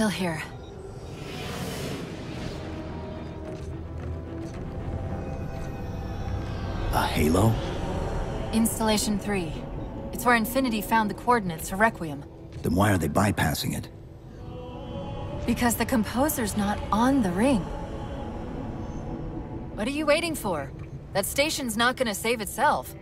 Still here. A halo? Installation 3. It's where Infinity found the coordinates for Requiem. Then why are they bypassing it? Because the composer's not on the ring. What are you waiting for? That station's not gonna save itself.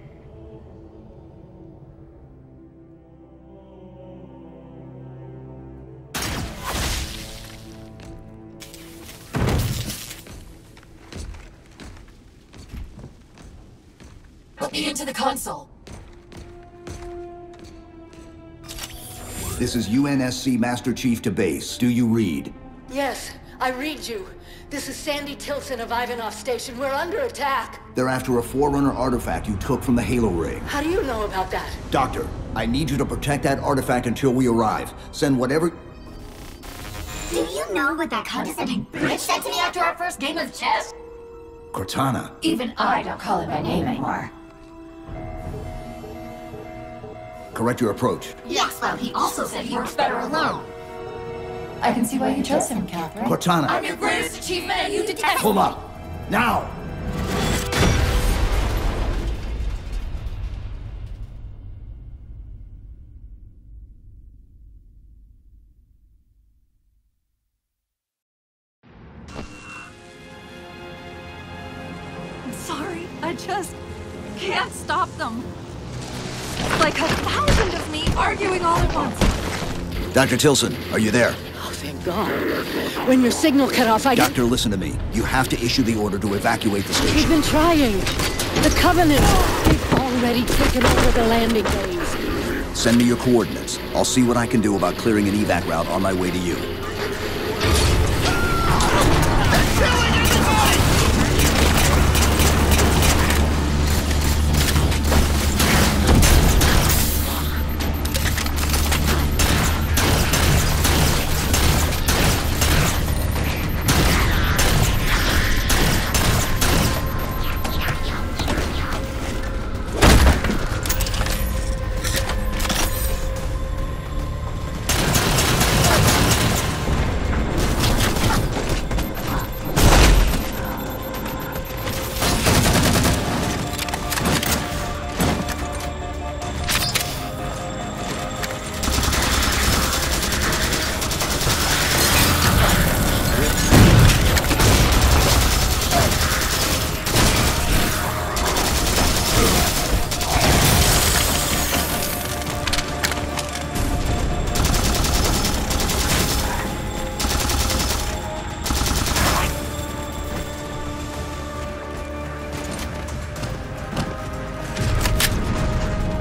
This is UNSC Master Chief to base. Do you read? Yes, I read you. This is Sandy Tillson of Ivanoff Station. We're under attack. They're after a Forerunner artifact you took from the Halo ring. How do you know about that? Doctor, I need you to protect that artifact until we arrive. Send whatever... Do you know what that condescending bitch said to me after our first game of chess? Cortana. Even I don't call him by name anymore. Correct your approach. Yes, well, he also said he works better alone. I can see why you chose him, Catherine. Cortana. I'm your greatest achievement and you detest Pull up. Now! I'm sorry. I just can't stop them. It's like a thousand of me arguing all at once. Dr. Tillson, are you there? Oh, thank God. When your signal cut off, I... Doctor, listen to me. You have to issue the order to evacuate the station. We've been trying. The Covenant, they've already taken over the landing bays. Send me your coordinates. I'll see what I can do about clearing an evac route on my way to you.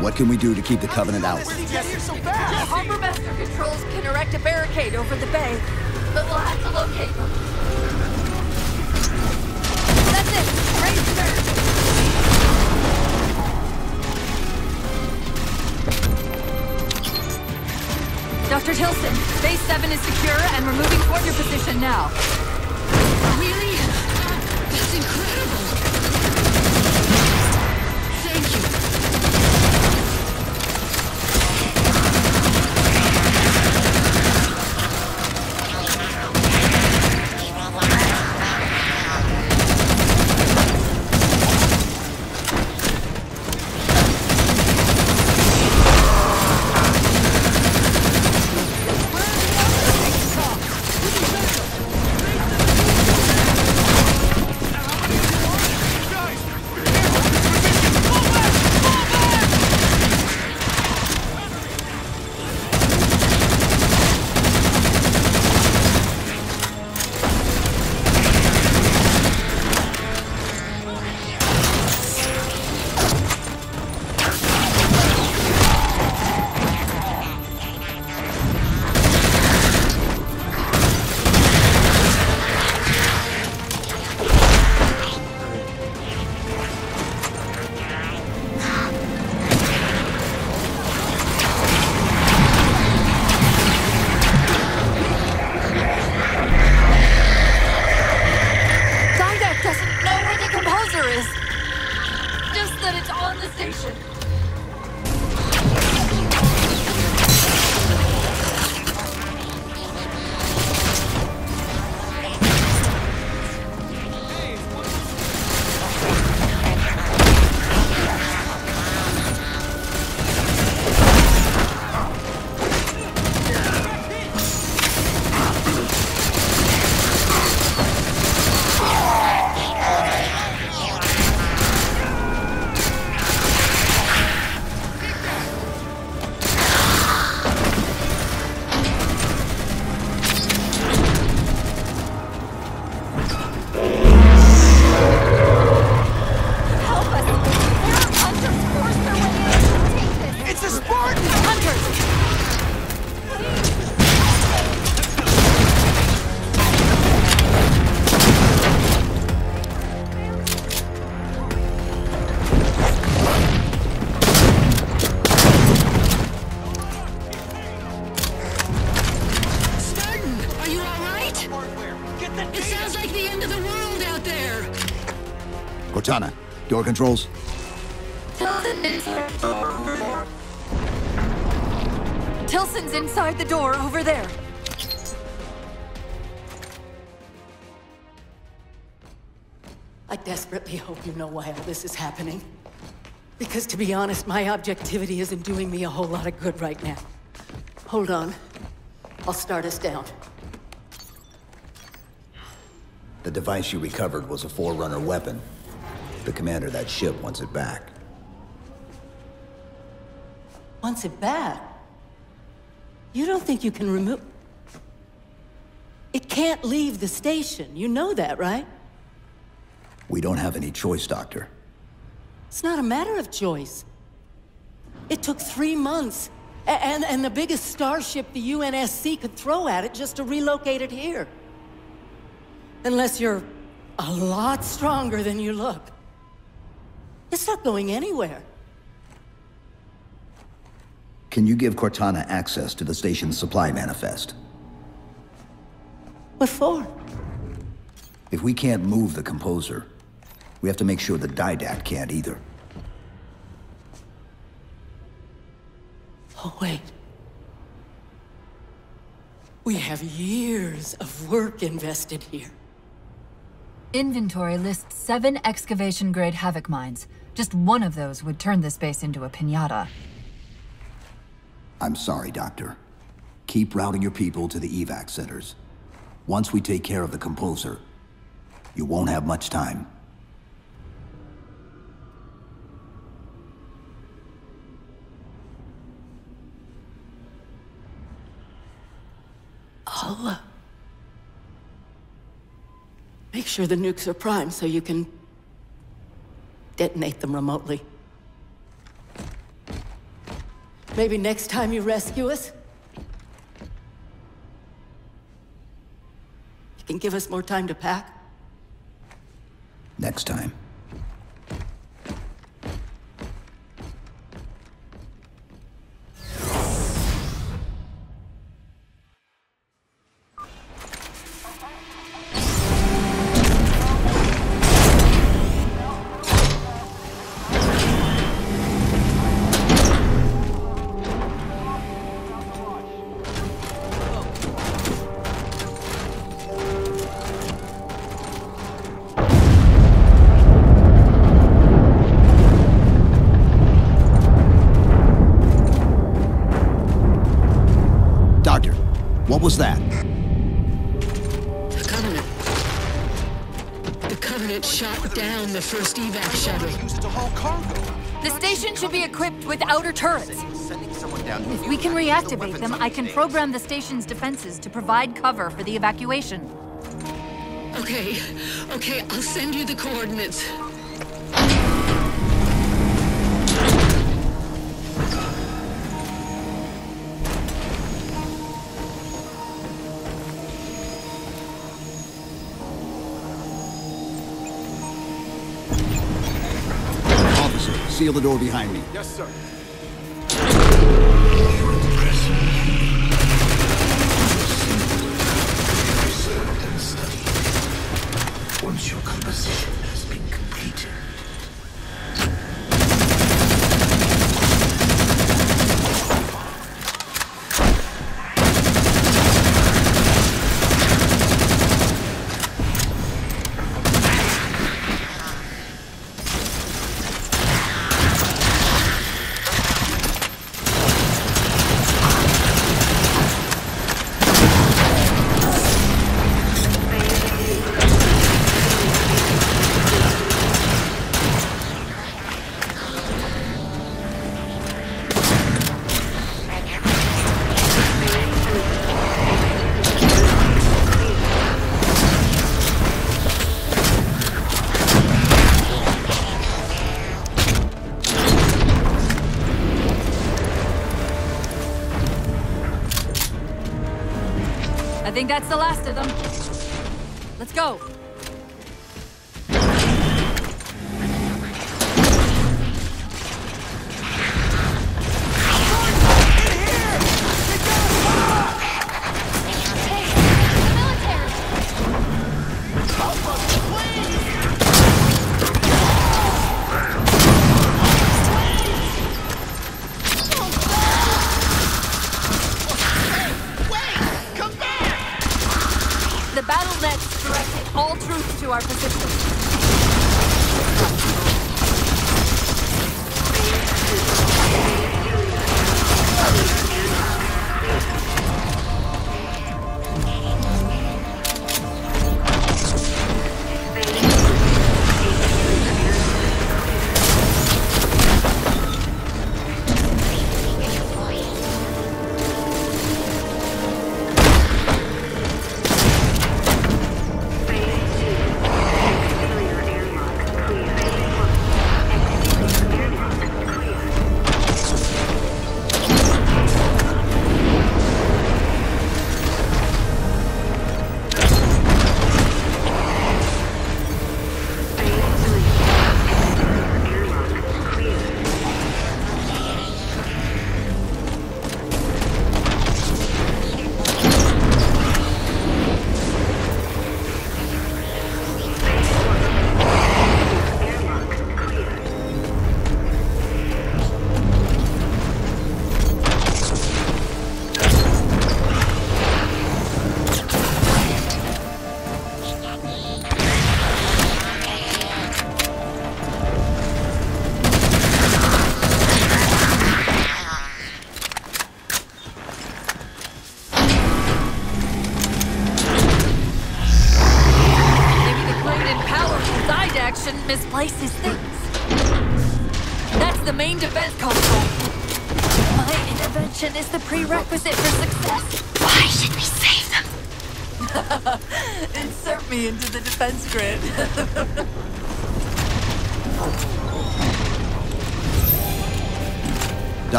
What can we do to keep the Covenant out? The harbor master controls can erect a barricade over the bay, but we'll have to locate them. That's it! Raise the barricade! Dr. Tillson, base 7 is secure and we're moving toward your position now. Really? Controls? Tillson's inside the door over there. I desperately hope you know why all this is happening. Because to be honest, my objectivity isn't doing me a whole lot of good right now. Hold on. I'll start us down. The device you recovered was a Forerunner weapon. The commander of that ship wants it back. Wants it back? You don't think you can remove... It can't leave the station. You know that, right? We don't have any choice, Doctor. It's not a matter of choice. It took three months, and, and the biggest starship the UNSC could throw at it just to relocate it here. Unless you're a lot stronger than you look. It's not going anywhere. Can you give Cortana access to the station's supply manifest? What for? If we can't move the composer, we have to make sure the Didact can't either. Oh, wait. We have years of work invested here. Inventory lists seven excavation-grade HAVOK mines. Just one of those would turn this base into a pinata. I'm sorry, Doctor. Keep routing your people to the evac centers. Once we take care of the composer, you won't have much time. I'll, uh, Make sure the nukes are primed so you can detonate them remotely. Maybe next time you rescue us, you can give us more time to pack. Next time. First evac shuttle. The station should be equipped with outer turrets. If we can reactivate them, I can program the station's defenses to provide cover for the evacuation. Okay, okay, I'll send you the coordinates. Seal the door behind me. Yes, sir.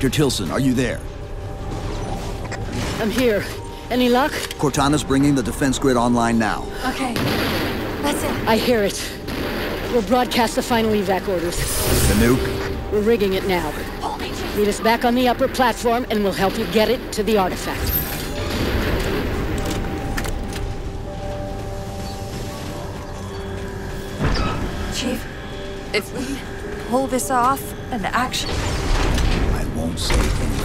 Dr. Tillson, are you there? I'm here. Any luck? Cortana's bringing the defense grid online now. okay, that's it. I hear it. We'll broadcast the final evac orders. The nuke? We're rigging it now. Meet us back on the upper platform and we'll help you get it to the artifact. Chief, if we pull this off, an action. I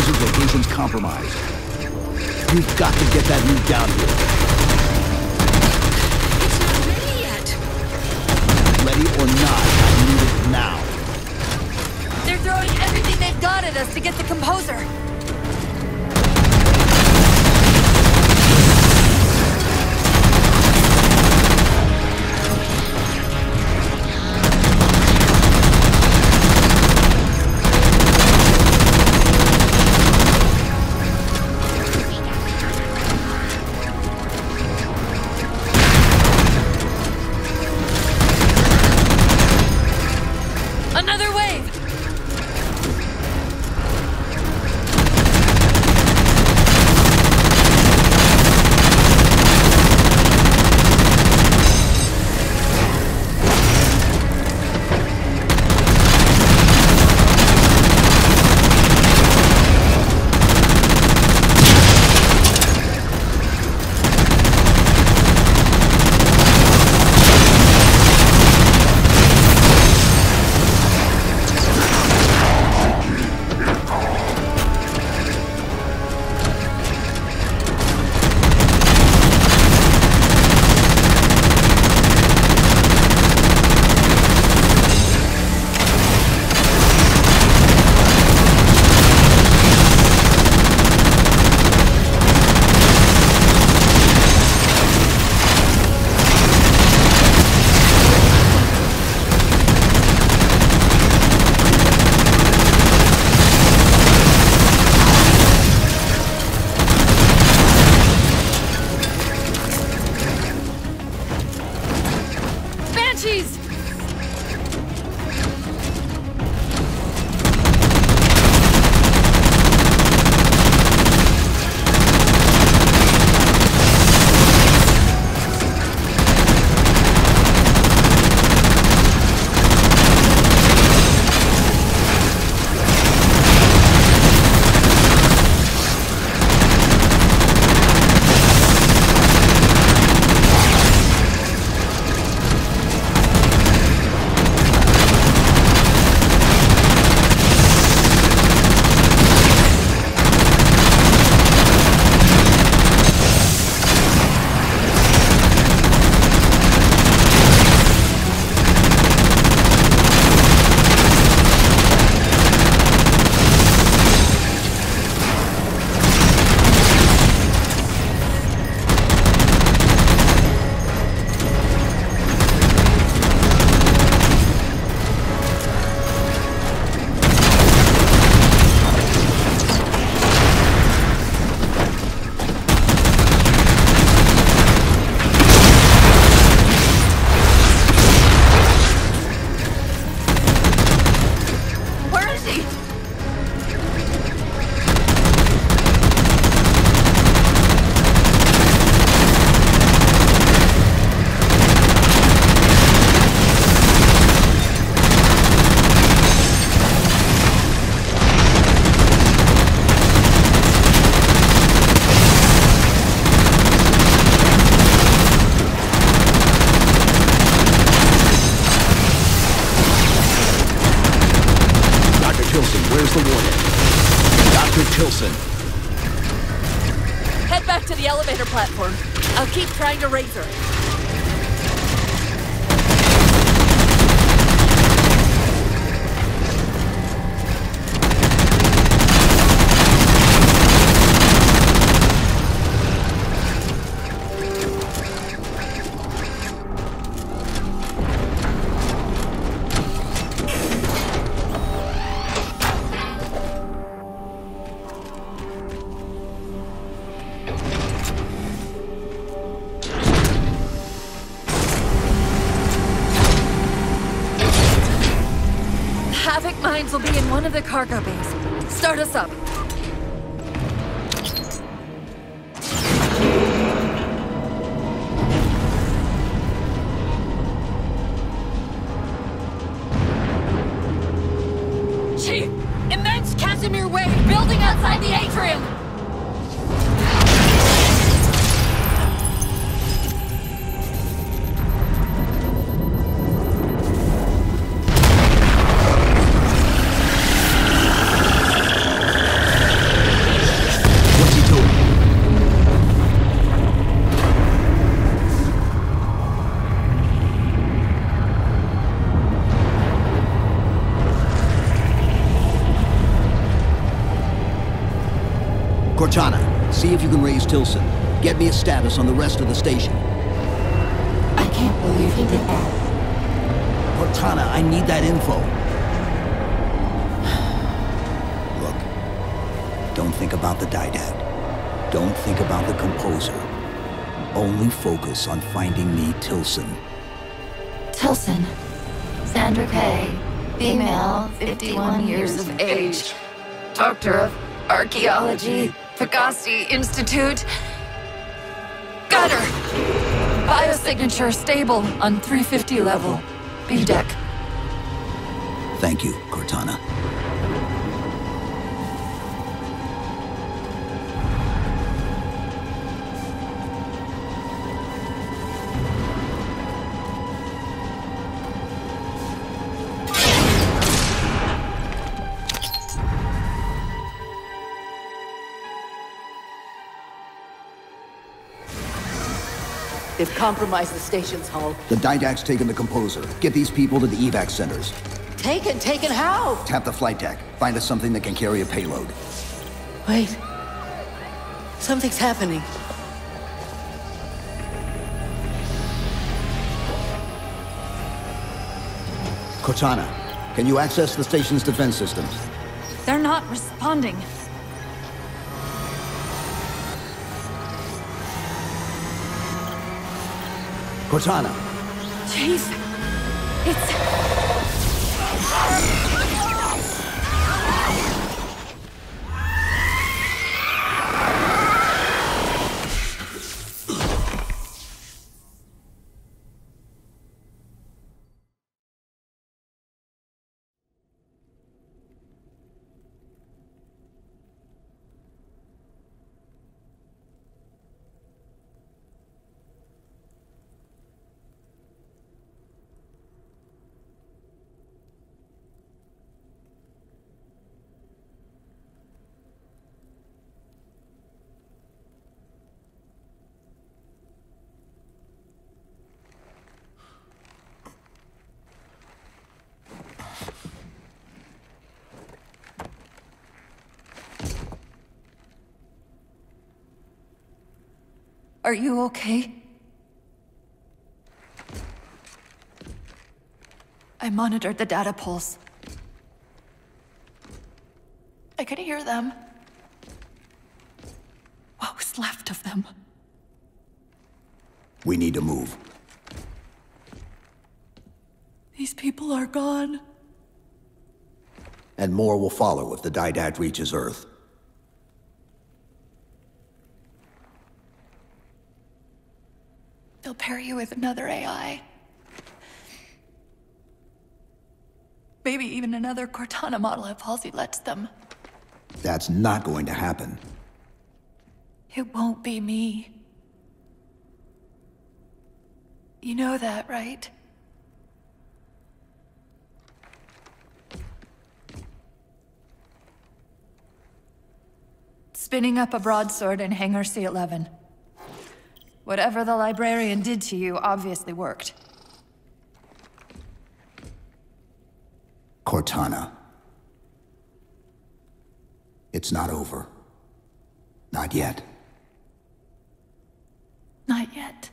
composer's location's compromised. You've got to get that nuke down here. It's not ready yet. Ready or not, I need it now. They're throwing everything they've got at us to get the composer. Tillson. Head back to the elevator platform. I'll keep trying to raise her. Cargo bays. Start us up. See if you can raise Tillson. Get me a status on the rest of the station. I can't believe he did that. Cortana, I need that info. Look, don't think about the Didact. Don't think about the composer. Only focus on finding me Tillson. Tillson. Sandra Kay. Female, 51 years of age. Doctor of Archaeology. Pegasi Institute. Gutter! Biosignature stable on 350 level. B deck. Thank you, Cortana. They've compromised the station's hull. The Didact's taken the composer. Get these people to the evac centers. Taken, taken how? Tap the flight deck. Find us something that can carry a payload. Wait. Something's happening. Cortana, can you access the station's defense systems? They're not responding. Cortana, Chief, it's... Are you okay? I monitored the data pulse. I could hear them. What was left of them? we need to move. These people are gone. And more will follow if the Didact reaches Earth. another AI. Maybe even another Cortana model if Halsey lets them. That's not going to happen. It won't be me. You know that, right? Spinning up a broadsword in Hangar C-11. Whatever the librarian did to you obviously worked. Cortana. It's not over. Not yet. Not yet.